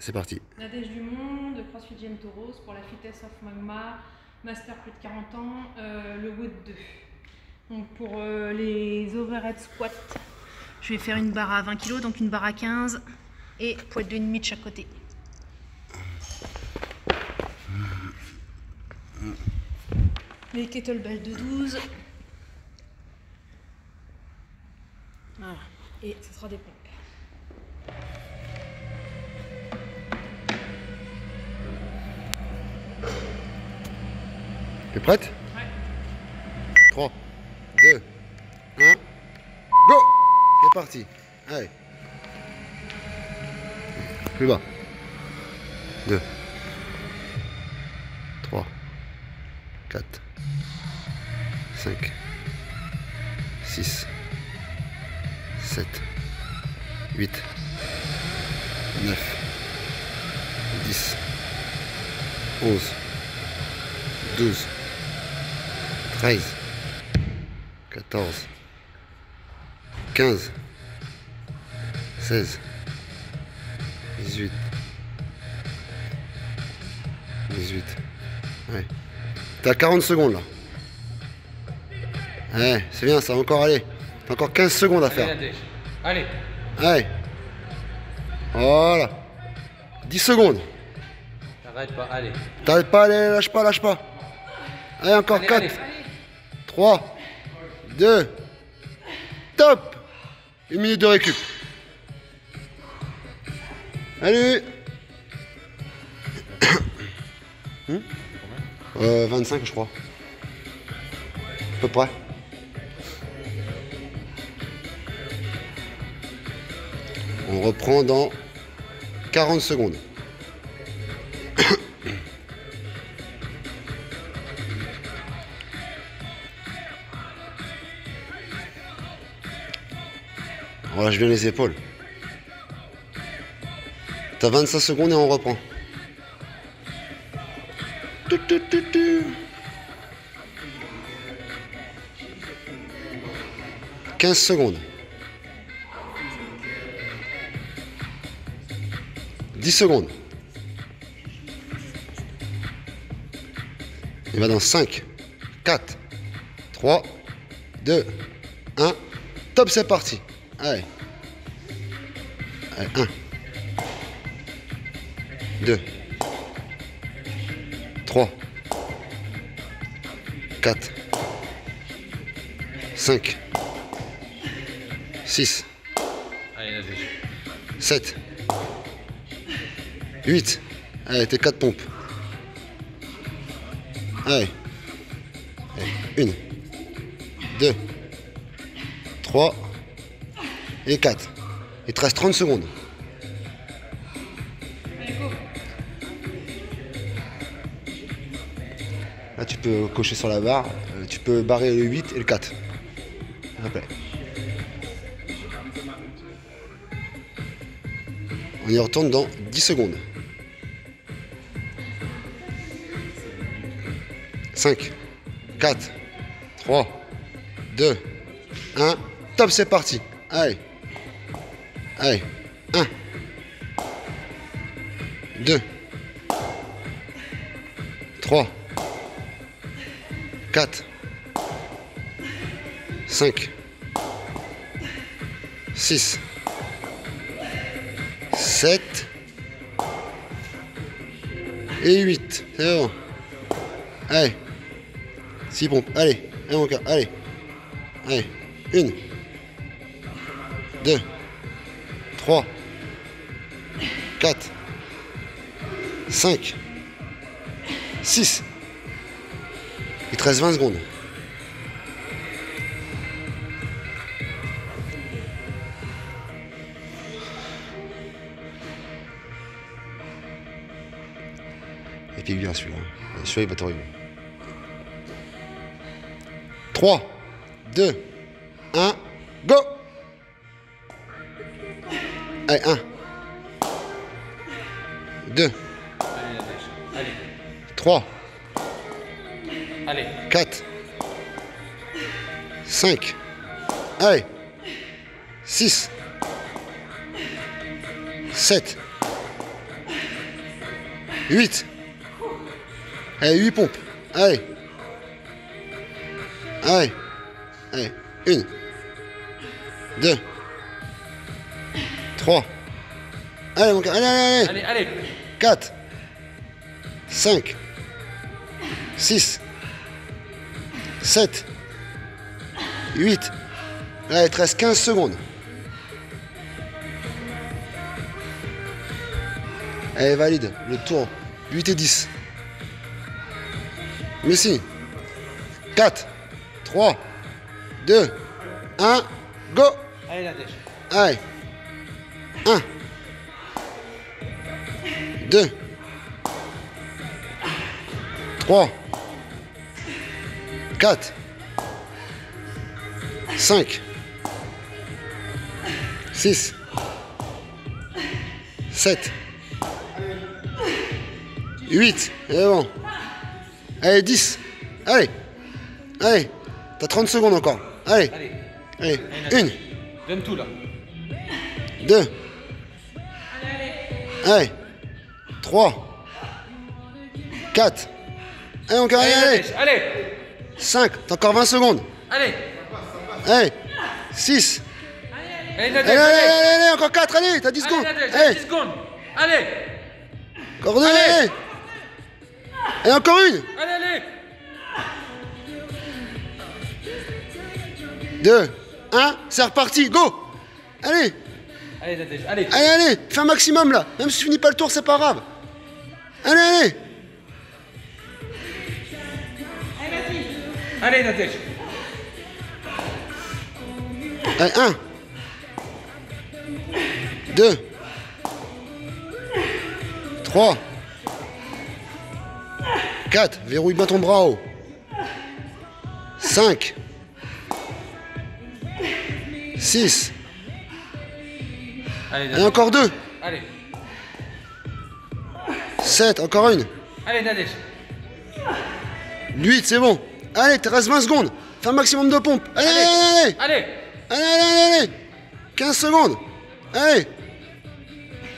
c'est parti. Nadège Dumont de CrossFit Gym Toros pour la Fitness of Magma, Master plus de 40 ans, euh, le Wood 2. Donc pour euh, les overhead squats, je vais faire une barre à 20 kg, donc une barre à 15 et poids de demi de chaque côté. Les kettlebells de 12. Voilà. Et ce sera des pompes. T'es prête Ouais. 3, 2, 1, go C'est parti. Allez. Plus bas. 2, 3, 4, 5, 6, 7, 8, 9, 10, 11, 12, 13, 14, 15, 16, 18, 18. Ouais. T'as 40 secondes là. Ouais, c'est bien, ça va encore aller. T'as encore 15 secondes à faire. Allez, Allez. Voilà. 10 secondes. t'arrêtes pas, allez. T'arrêtes pas, allez, lâche pas, lâche pas. Allez, encore Allez, 4, allez. 3, 2, top Une minute de récup. Allez Hmm euh, 25 je crois. À peu près. On reprend dans 40 secondes. Relâche bien les épaules. T'as 25 secondes et on reprend. Tu, tu, tu, tu. 15 secondes. 10 secondes. Il va dans 5, 4, 3, 2, 1. Top, c'est parti. Allez. Allez, 1. 2. 3. 4. 5. 6. Allez, Nadège. 7. 8. Allez, tes 4 pompes. Allez. Allez. 1. 2. 3. Et 4. Il te reste 30 secondes. Là, tu peux cocher sur la barre. euh, Tu peux barrer le 8 et le 4. S'il te plaît. On y retourne dans 10 secondes. 5, 4, 3, 2, 1. Top, c'est parti. Allez. Allez. 1, 2, 3, 4, 5, 6, 7 et 8. C'est. Allez. 6 pompes. Allez. Allez mon. Allez. Allez. 1, 2, 3, 4, 5, 6. Il te reste 20 secondes. Et puis bien celui-là. Celui-là, il va t'arriver. 3, 2, 1, go Allez, 1, 2, Allez, Nadège. Allez. 3, Allez. 4, 5, allez, 6, 7, 8. Allez, 8 pompes. Allez. Allez. Allez. 1. 2. 3. Allez, mon gars. Allez, allez, allez. Allez, allez. 4. 5. 6. 7. 8. Allez, il te reste 15 secondes. Allez, valide. Le tour. 8 et 10. Mais si. 4, 3, 2, 1, go Allez, Nadège. Allez. 1, 2, 3, 4, 5, 6, 7, 8, et bon. Allez, 10, allez, allez, t'as 30 secondes encore. Allez, allez, allez. une. Donne tout là. Deux. 1, 3, 4. Allez, on peut allez, allez. 5, t'as encore 20 secondes. Allez. Allez, 6. Allez, allez, allez, encore 4, allez, t'as 10 secondes. Allez, 10 secondes. Allez. Encore 2, allez. Et encore une. Allez, allez. 2, 1, c'est reparti, go Allez Allez, Nadège. Allez. allez, allez, fais un maximum là. Même si tu finis pas le tour, c'est pas grave. Allez, allez. Allez, Nadège. Allez, 1. 2. 3. 4. Verrouille bien ton bras haut. 5. 6. Allez, Et encore 2. Allez. 7. Encore une. Allez, Nadège. 8. C'est bon. Allez, te reste 20 secondes. Fais un maximum de pompes. Allez, allez, allez. Allez. Allez, allez, allez, allez 15 secondes Allez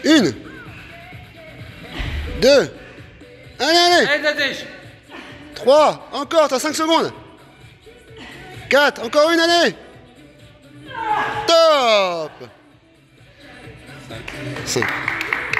Une Deux Allez, allez Allez, Nadège. 3 Encore, t'as 5 secondes 4 Encore une, allez Top 5